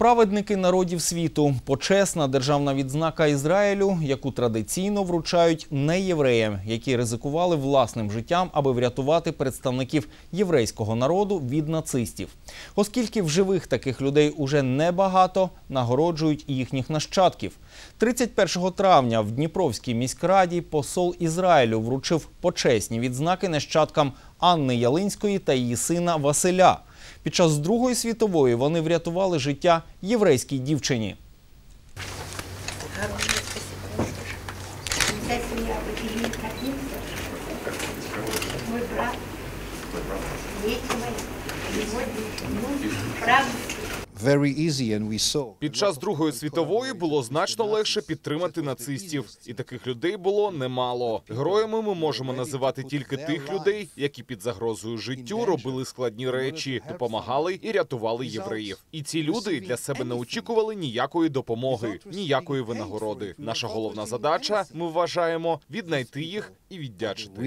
Праведники народів світу почесна державна відзнака Ізраїлю, яку традиційно вручають не євреям, які ризикували власним життям, аби врятувати представників єврейського народу від нацистів. Оскільки в живих таких людей уже небагато, нагороджують їхніх нащадків. 31 травня в Дніпровській міськраді посол Ізраїлю вручив почесні відзнаки нащадкам Анни Ялинської та її сина Василя. Під час Другої світової вони врятували життя єврейській дівчині. Мой брат, дети ну, правнуки. Під час Другої світової було значно легше підтримати нацистів, і таких людей було немало. Героями ми можемо називати тільки тих людей, які під загрозою життю робили складні речі, допомагали і рятували євреїв. І ці люди для себе не очікували ніякої допомоги, ніякої винагороди. Наша головна задача, ми вважаємо, віднайти їх і віддячити.